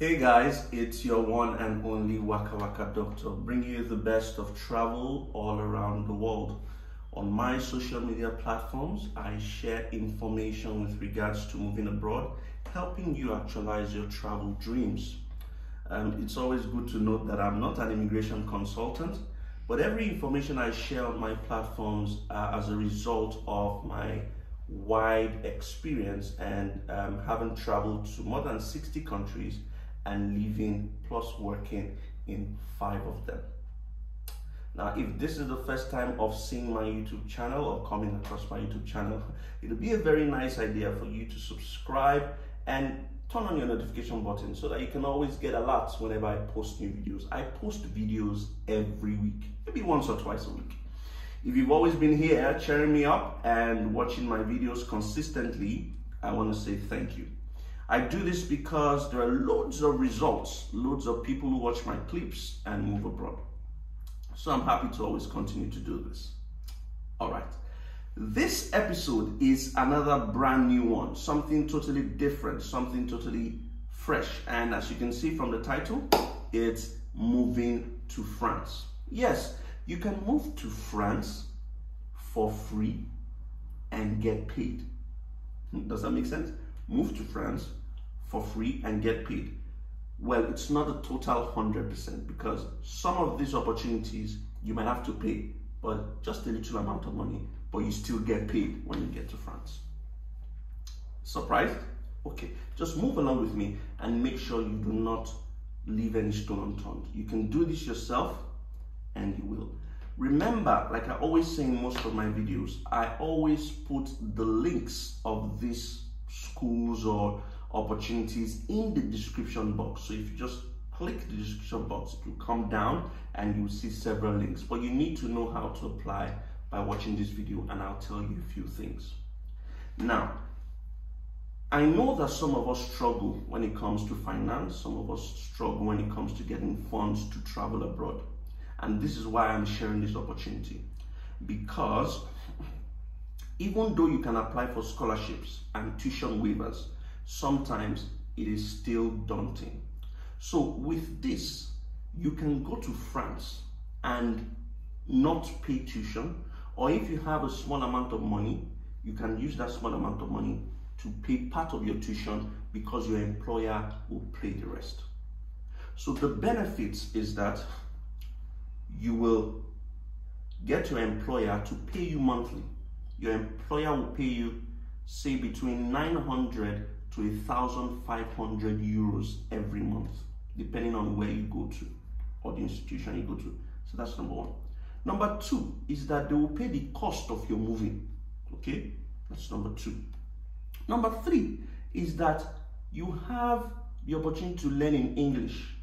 Hey guys, it's your one and only Waka Waka Doctor, bringing you the best of travel all around the world. On my social media platforms, I share information with regards to moving abroad, helping you actualize your travel dreams. Um, it's always good to note that I'm not an immigration consultant, but every information I share on my platforms are as a result of my wide experience and um, having traveled to more than 60 countries and living plus working in five of them. Now, if this is the first time of seeing my YouTube channel or coming across my YouTube channel, it'll be a very nice idea for you to subscribe and turn on your notification button so that you can always get alerts whenever I post new videos. I post videos every week, maybe once or twice a week. If you've always been here cheering me up and watching my videos consistently, I want to say thank you. I do this because there are loads of results, loads of people who watch my clips and move abroad. So I'm happy to always continue to do this. All right. This episode is another brand new one, something totally different, something totally fresh. And as you can see from the title, it's moving to France. Yes, you can move to France for free and get paid. Does that make sense? Move to France for free and get paid. Well, it's not a total 100% because some of these opportunities you might have to pay, but just a little amount of money, but you still get paid when you get to France. Surprised? Okay, just move along with me and make sure you do not leave any stone unturned. You can do this yourself and you will. Remember, like I always say in most of my videos, I always put the links of these schools or opportunities in the description box. So if you just click the description box, it will come down and you'll see several links. But you need to know how to apply by watching this video and I'll tell you a few things. Now, I know that some of us struggle when it comes to finance, some of us struggle when it comes to getting funds to travel abroad. And this is why I'm sharing this opportunity. Because even though you can apply for scholarships and tuition waivers, sometimes it is still daunting. So with this, you can go to France and not pay tuition, or if you have a small amount of money, you can use that small amount of money to pay part of your tuition because your employer will pay the rest. So the benefits is that you will get your employer to pay you monthly. Your employer will pay you, say, between 900 to 1,500 euros every month, depending on where you go to or the institution you go to. So that's number one. Number two is that they will pay the cost of your moving. Okay, that's number two. Number three is that you have the opportunity to learn in English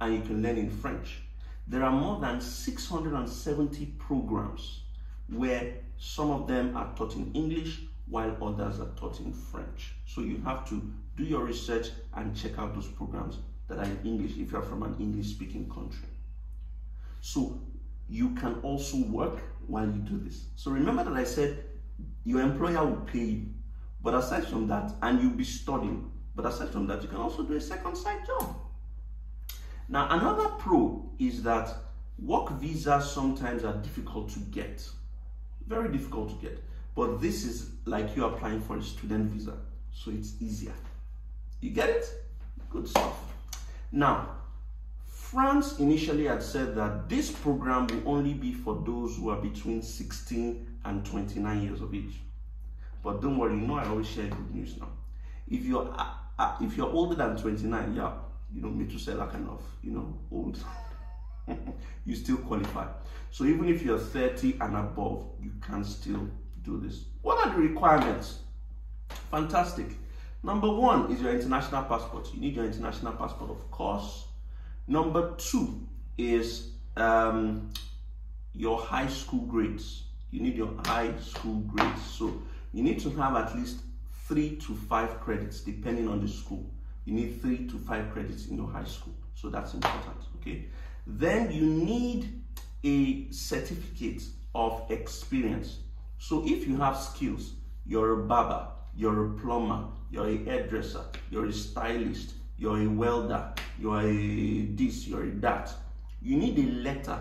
and you can learn in French. There are more than 670 programs where some of them are taught in English while others are taught in French. So you have to do your research and check out those programs that are in English if you're from an English speaking country. So you can also work while you do this. So remember that I said your employer will pay you, but aside from that, and you'll be studying, but aside from that, you can also do a second side job. Now, another pro is that work visas sometimes are difficult to get, very difficult to get. But this is like you applying for a student visa, so it's easier. You get it? Good stuff. Now, France initially had said that this program will only be for those who are between 16 and 29 years of age. But don't worry, you know I always share good news now. If you're uh, uh, if you're older than 29, yeah, you know, me to Methuselah kind of, you know, old, you still qualify. So even if you're 30 and above, you can still do this. What are the requirements? Fantastic. Number one is your international passport. You need your international passport, of course. Number two is um, your high school grades. You need your high school grades. So you need to have at least three to five credits, depending on the school. You need three to five credits in your high school. So that's important, okay? Then you need a certificate of experience. So if you have skills, you're a barber, you're a plumber, you're a hairdresser, you're a stylist, you're a welder, you're a this, you're a that. You need a letter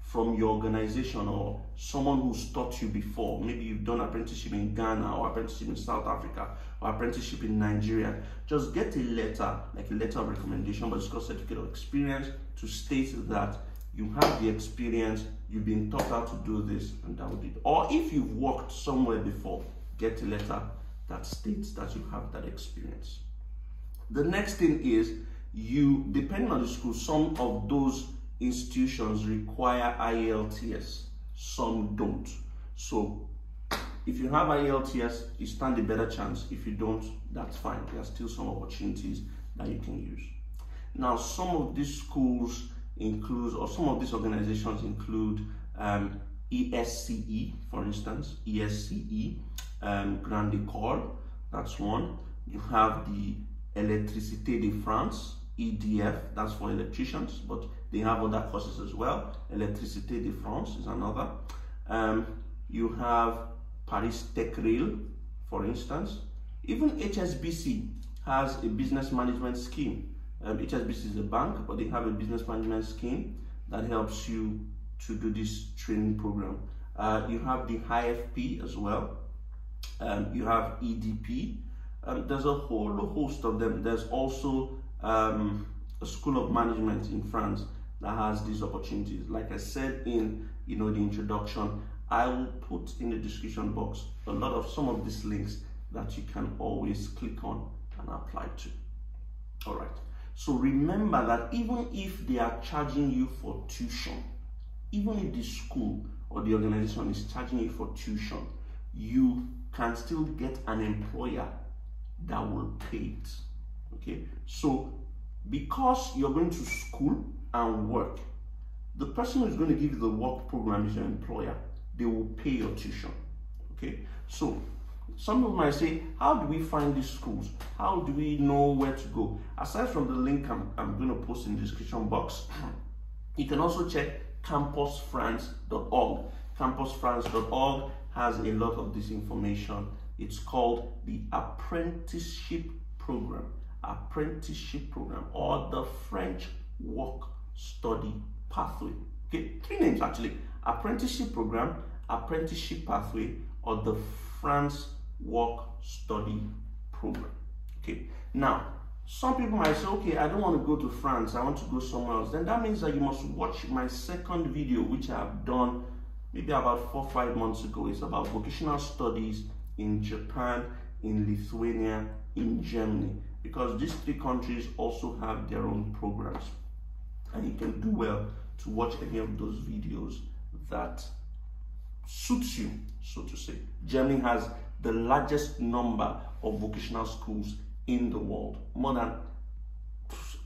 from your organization or someone who's taught you before. Maybe you've done apprenticeship in Ghana or apprenticeship in South Africa or apprenticeship in Nigeria. Just get a letter, like a letter of recommendation, but it's called certificate of experience to state that you have the experience, you've been taught how to do this, and that would it. Or if you've worked somewhere before, get a letter that states that you have that experience. The next thing is you, depending on the school, some of those institutions require IELTS, some don't. So if you have IELTS, you stand a better chance. If you don't, that's fine. There are still some opportunities that you can use. Now, some of these schools include, or some of these organizations include um, ESCE, for instance, ESCE, um, Grande École, that's one. You have the Électricité de France, EDF, that's for electricians, but they have other courses as well. Électricité de France is another. Um, you have Paris Tech Rail, for instance. Even HSBC has a business management scheme. Um, HSBC is a bank, but they have a business management scheme that helps you to do this training program. Uh, you have the IFP as well. Um, you have EDP. Um, there's a whole host of them. There's also um, a school of management in France that has these opportunities. Like I said in you know the introduction, I will put in the description box a lot of some of these links that you can always click on and apply to. All right. So remember that even if they are charging you for tuition, even if the school or the organization is charging you for tuition, you can still get an employer that will pay it. Okay, so because you're going to school and work, the person who's going to give you the work program is your employer. They will pay your tuition. Okay, so some people might say, How do we find these schools? How do we know where to go? Aside from the link I'm, I'm going to post in the description box, you can also check campusfrance.org. Campusfrance.org has a lot of this information. It's called the apprenticeship program apprenticeship program or the French work study pathway. Okay, three names actually apprenticeship program, apprenticeship pathway, or the France work study program. Okay, now some people might say, okay, I don't want to go to France, I want to go somewhere else. Then that means that you must watch my second video, which I have done maybe about four five months ago. It's about vocational studies in Japan, in Lithuania, in Germany because these three countries also have their own programs and you can do well to watch any of those videos that suits you so to say germany has the largest number of vocational schools in the world. More than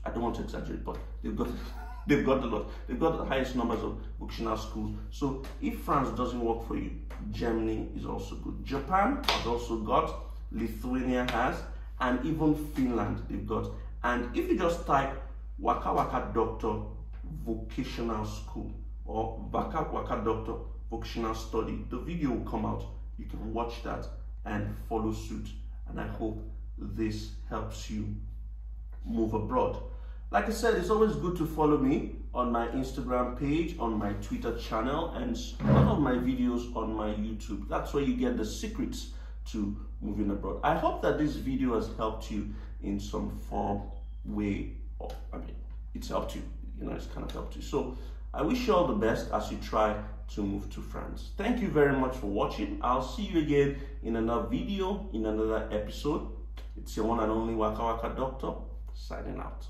i don't want to exaggerate but they've got they've got a lot. They've got the highest numbers of vocational schools. So if france doesn't work for you germany is also good. Japan has also got lithuania has and even Finland they've got. And if you just type Waka Waka Doctor Vocational School or Waka Waka Doctor Vocational Study, the video will come out. You can watch that and follow suit. And I hope this helps you move abroad. Like I said, it's always good to follow me on my Instagram page, on my Twitter channel, and a lot of my videos on my YouTube. That's where you get the secrets to moving abroad. I hope that this video has helped you in some form, way, or, I mean, it's helped you, you know, it's kind of helped you. So I wish you all the best as you try to move to France. Thank you very much for watching. I'll see you again in another video, in another episode. It's your one and only Waka Waka Doctor, signing out.